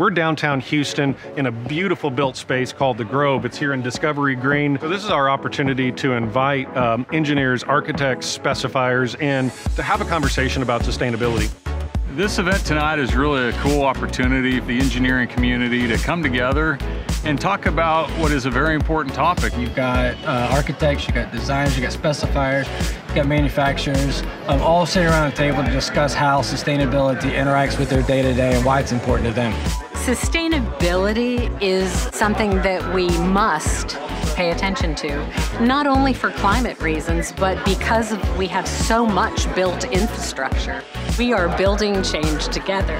We're downtown Houston in a beautiful built space called The Grove. It's here in Discovery Green. So this is our opportunity to invite um, engineers, architects, specifiers in to have a conversation about sustainability. This event tonight is really a cool opportunity for the engineering community to come together and talk about what is a very important topic. You've got uh, architects, you've got designers, you've got specifiers, you've got manufacturers, um, all sitting around a table to discuss how sustainability interacts with their day-to-day and why it's important to them. Sustainability is something that we must pay attention to, not only for climate reasons, but because we have so much built infrastructure. We are building change together.